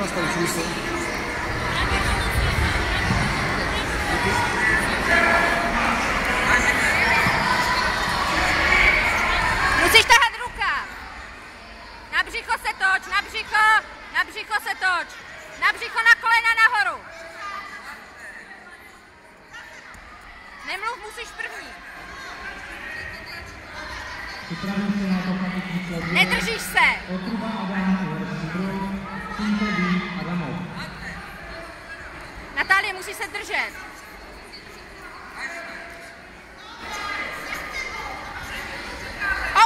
nastavit, čili se. Musíš tahat ruka. Na břicho se toč, na břicho, na břicho se toč. Na břicho, na kolena nahoru. Nemluv, musíš první. Číslo. Nedržíš se. Natálie, musíš se držet.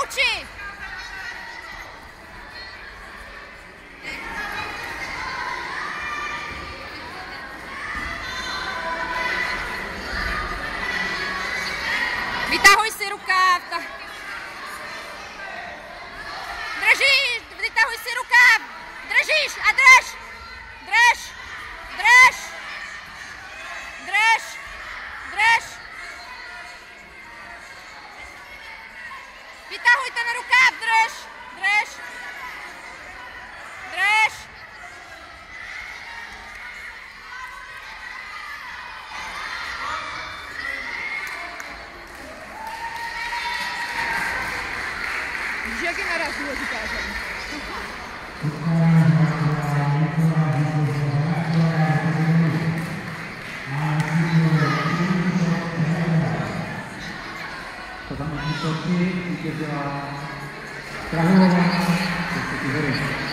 Ouči! Vytahuj si rukáv. Držíš, vytahuj si rukáv. Držíš a. Drž. Drž. Vytahuj ten rukáv, drž. Drž. Drž. Víš, jak je naraz důležitá žena? to tam útoky, vítězila Prahová, 10. Horeška.